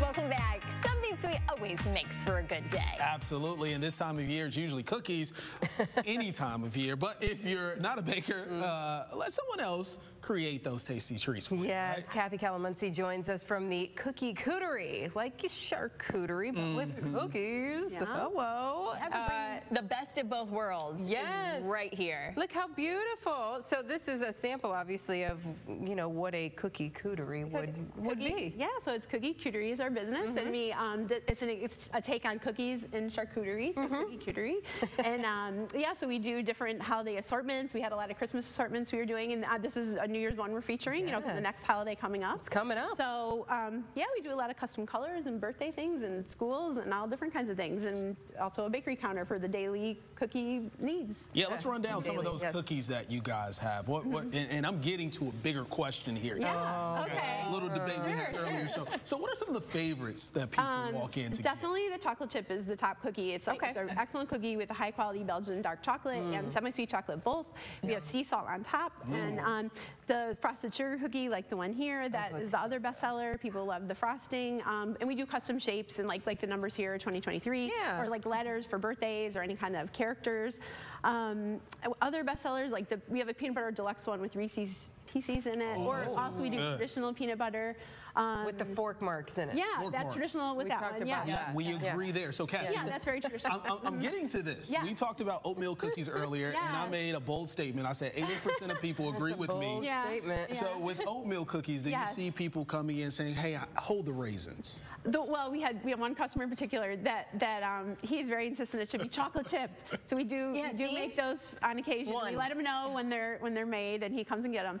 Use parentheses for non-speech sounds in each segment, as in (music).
Welcome back. Something sweet always makes for a good day. Absolutely, and this time of year it's usually cookies, (laughs) any time of year. But if you're not a baker, uh, let someone else create those tasty treats for you. Yes, right? Kathy Calamunci joins us from the Cookiecuterie, like a charcuterie, but with cookies. Yeah. Hello. Yeah, Uh, bringing the best of both worlds. is Yes. right here. Look how beautiful. So this is a sample, obviously, of, you know, what a cookiecuterie would, would Cookie- be. Yeah, so it's Cookiecuterie is our business, and we um, it's, an, it's a take on cookies and charcuterie, so Cookiecuterie, (laughs) and um, yeah, so we do different holiday assortments. We had a lot of Christmas assortments we were doing, and uh, this is a New Year's one we're featuring. You know, 'cause the next holiday coming up. It's coming up. So um, yeah, we do a lot of custom colors and birthday things, and schools, and all different kinds of things, and also a bakery counter for the daily cookie needs. Yeah, let's run down some of those yes. cookies that you guys have. What, what, and, and I'm getting to a bigger question here. Yeah. okay. A little debate we had Sure, earlier. So, so what are some of the favorites that people walk in to get? Um, Definitely the chocolate chip is the top cookie. It's like Okay. it's an excellent cookie with a high quality Belgian dark chocolate Mm. and semi-sweet chocolate both. We have sea salt on top and um, the frosted sugar cookie like the one here that looks is the other bestseller. People love the frosting um, and we do custom shapes and like like the numbers here 2023 Yeah. or like letters for birthdays or any kind of characters. Um, other bestsellers like the we have a peanut butter deluxe one with Reese's Pieces in it or also sounds we do good. traditional peanut butter. Um, With the fork marks in it. yeah, Fork that's marks. traditional with We that talked one. about yeah. that. We Yeah. agree there. So, Kathy, Yeah, that's very traditional. I'm, I'm- I'm getting to this. Yeah. We talked about oatmeal cookies earlier, and I (laughs) made a bold statement. I said 80% of people (laughs) agree a with bold me. Yeah. statement. Yeah. So with oatmeal cookies, do Yes. you see people coming in saying, "Hey, I- hold the raisins"? The, well, we had we had one customer in particular that that um, he's very insistent it should be chocolate chip. So we do (laughs) Yeah, we do see? make those on occasion. One. We let him know when they're when they're made, and he comes and get them,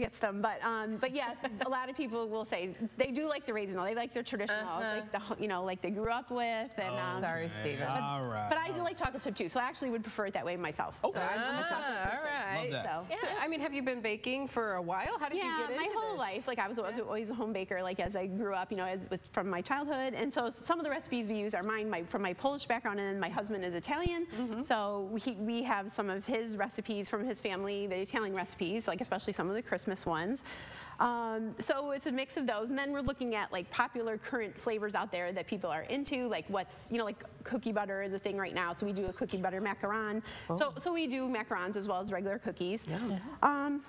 gets them. But um, but yes, a lot of people will say they do like the raisin. though. They like their traditional, like the you know like they grew up with. And um, Sorry, Stephen. All right. but I do like chocolate chip too. So I actually would prefer it that way myself. Okay. So I'm a chocolate Ah, chip all person. Love that. So So, I mean, have you been baking for a while? How did yeah, you get into my into whole this? life, like I was always, always a home baker, like as I grew up, you know, as with, from my childhood. And so some of the recipes we use are mine my, from my Polish background, and then my husband is Italian. Mm-hmm. So we, we have some of his recipes from his family, the Italian recipes, like especially some of the Christmas ones. Um, so it's a mix of those, and then we're looking at like popular current flavors out there that people are into, like what's you know like cookie butter is a thing right now. So we do a cookie butter macaron. So Oh. so we do macarons as well as regular cookies. Um,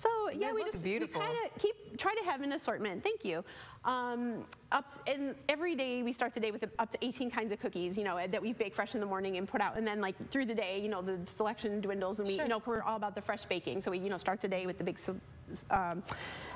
so yeah, They we just beautiful. we kind of keep try to have an assortment. Thank you. Um, up and every day we start the day with up to 18 kinds of cookies, you know, that we bake fresh in the morning and put out, and then like through the day, you know, the selection dwindles, and we, Sure. you know, we're all about the fresh baking. So we, you know, start the day with the big, um,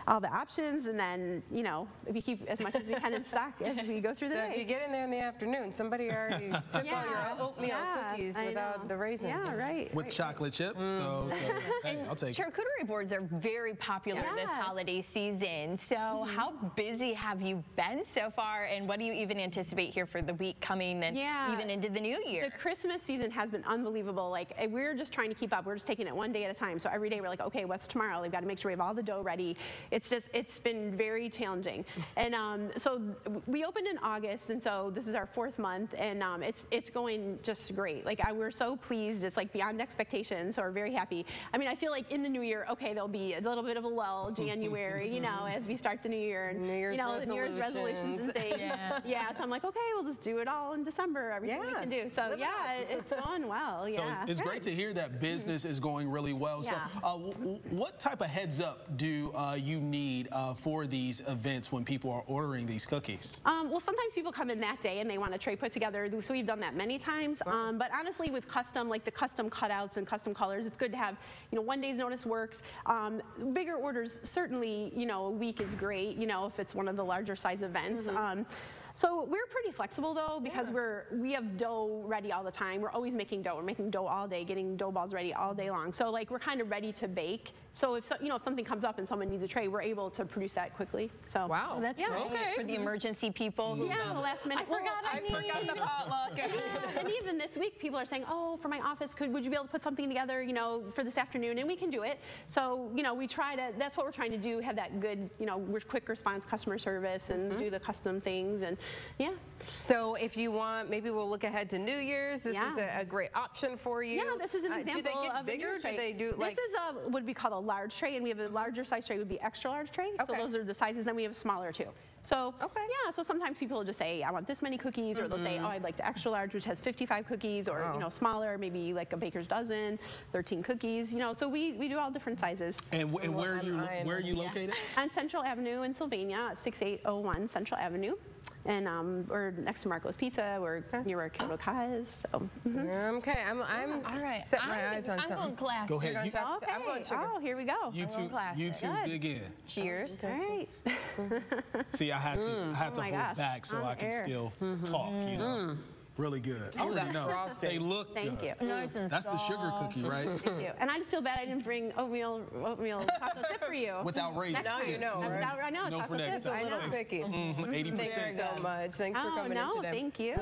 all the options, and then, you know, we keep as much as we can in (laughs) stock as we go through the So day. if you get in there in the afternoon, somebody already (laughs) took all your oatmeal yeah, cookies I without know. the raisins. Yeah, right. With chocolate chip, though. So, hey, I'll take it. Charcuterie boards are very popular this holiday season. So, how busy have you been so far, and what do you even anticipate here for the week coming and Yeah. even into the new year? The Christmas season has been unbelievable. Like eh, we're just trying to keep up. We're just taking it one day at a time. So every day we're like, okay, what's tomorrow? We've got to make sure we have all the dough ready. It's just it's been very challenging. (laughs) And um, so we opened in August, and so this is our fourth month, and um, it's it's going just great. Like I, we're so pleased. It's like beyond expectations. So we're very happy. I mean, I feel like in the new year, okay, there'll be a little bit of a lull, (laughs) January, you know, as we start the new year and New Year's you know the New Year's resolutions resolutions. and things. (laughs) Yeah. yeah. So I'm like, okay, we'll just do it all in December. Everything we can do. So Live yeah, it- it's going well. (laughs) So Yeah. it's, it's great to hear that business is going really well. Yeah. So, uh, w- w- what type of heads up do uh, you need uh, for these events when people are ordering these cookies? Um, well, sometimes people come in that day and they want a tray put together, so we've done that many times. Um, but honestly, with custom, like the custom cutouts and custom colors, it's good to have, you know, one day's notice works. Um, bigger orders, certainly, you know, a week is great, you know, if it's one of the larger size events. Um, so we're pretty flexible though because we're we have dough ready all the time. We're always making dough. We're making dough all day, getting dough balls ready all day long. So like we're kind of ready to bake. So if so, you know if something comes up and someone needs a tray, we're able to produce that quickly. So Wow. Oh, that's Yeah. great Okay. for the emergency people. Who yeah, the last minute. I forgot Well, I forgot the potluck. yeah, and even this week, people are saying, "Oh, for my office, could would you be able to put something together, you know, for this afternoon?" And we can do it. So, you know, we try to. That's what we're trying to do. Have that good, you know, quick response customer service and mm-hmm. do the custom things, and yeah, So if you want, maybe we'll look ahead to New Year's. This is a, a great option for you. yeah. This is an example Uh, Do they get of a bigger? Do they do like? This is a would be called a large tray, and we have a larger size tray would be extra large tray. Okay. So those are the sizes. Then we have smaller too. So Okay. yeah, so sometimes people will just say, I want this many cookies, or they'll say, oh, I'd like the extra large, which has 55 cookies, or you know, smaller, maybe like a baker's dozen, 13 cookies. You know, so we, we do all different sizes. And, wh- and where are you where are you them. located? (laughs) On Central Avenue in Sylvania, at 6801 Central Avenue. And um, we're next to Marco's Pizza. We're near where Kyoto Ka is. So, mhm. Okay, I'm, I'm All right. set my I'm, eyes on I'm something. going class. Go ahead. You're You, I'm going Okay. sugar. Oh, here we go. you two, classic. you two Good. dig in. Cheers. All right. (laughs) (laughs) See, I had to, mm. I had oh to Oh my hold gosh, back so on I can air. still mm-hmm. talk. You know, mm. really good. I already that know. frosting. They look Thank good. you. Nice and That's the sugar cookie, right? Thank you. And I just feel bad I didn't bring oatmeal oatmeal (laughs) chocolate chip for you. Without raisins. Now you know, I- right? I know. No for chocolate next chip. time. I a little know. picky. Mm-hmm. Mm-hmm. Eighty Thank you so much. Thanks for Oh coming no, in today. thank you.